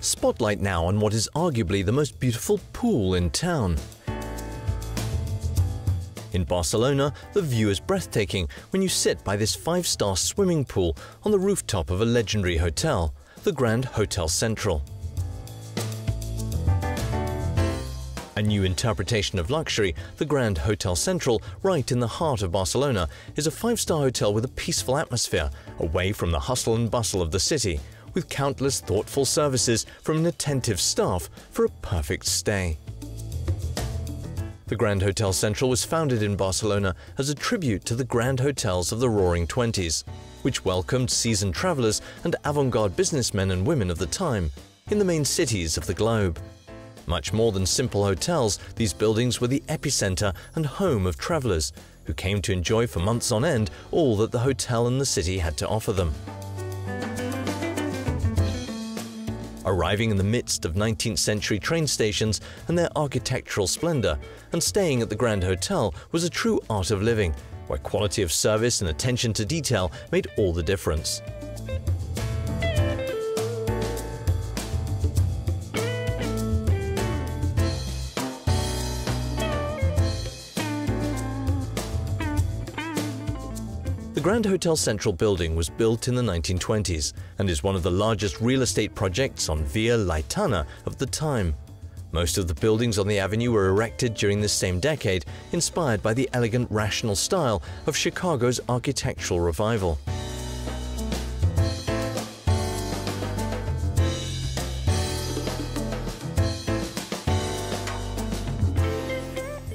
Spotlight now on what is arguably the most beautiful pool in town. In Barcelona, the view is breathtaking when you sit by this five-star swimming pool on the rooftop of a legendary hotel, the Grand Hotel Central. A new interpretation of luxury, the Grand Hotel Central, right in the heart of Barcelona, is a five-star hotel with a peaceful atmosphere, away from the hustle and bustle of the city, with countless thoughtful services from an attentive staff for a perfect stay. The Grand Hotel Central was founded in Barcelona as a tribute to the grand hotels of the Roaring Twenties, which welcomed seasoned travelers and avant-garde businessmen and women of the time in the main cities of the globe. Much more than simple hotels, these buildings were the epicenter and home of travelers who came to enjoy for months on end all that the hotel and the city had to offer them. Arriving in the midst of 19th century train stations and their architectural splendor, and staying at the Grand Hotel was a true art of living, where quality of service and attention to detail made all the difference. The Grand Hotel Central building was built in the 1920s and is one of the largest real estate projects on Via Laietana of the time. Most of the buildings on the avenue were erected during this same decade, inspired by the elegant rational style of Chicago's architectural revival.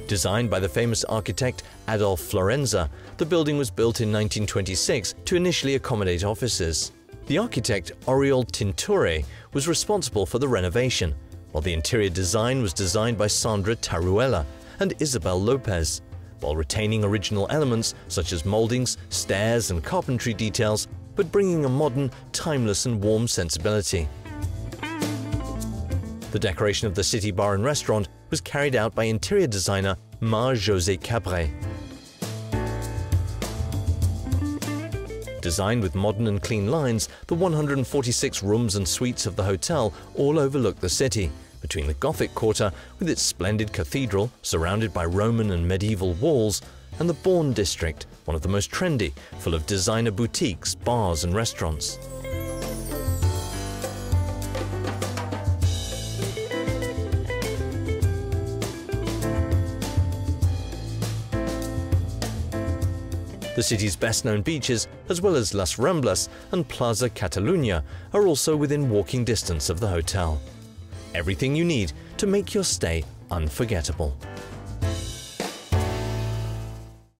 Designed by the famous architect Adolf Florensa, the building was built in 1926 to initially accommodate offices. The architect Oriol Tintoret was responsible for the renovation, while the interior design was designed by Sandra Tarruella and Isabel Lopez, while retaining original elements such as moldings, stairs, and carpentry details, but bringing a modern, timeless, and warm sensibility. The decoration of the city bar and restaurant was carried out by interior designer Marc-José Cabret. Designed with modern and clean lines, the 146 rooms and suites of the hotel all overlook the city, between the Gothic Quarter with its splendid cathedral surrounded by Roman and medieval walls, and the Born District, one of the most trendy, full of designer boutiques, bars and restaurants. The city's best-known beaches, as well as Las Ramblas and Plaza Catalunya, are also within walking distance of the hotel. Everything you need to make your stay unforgettable.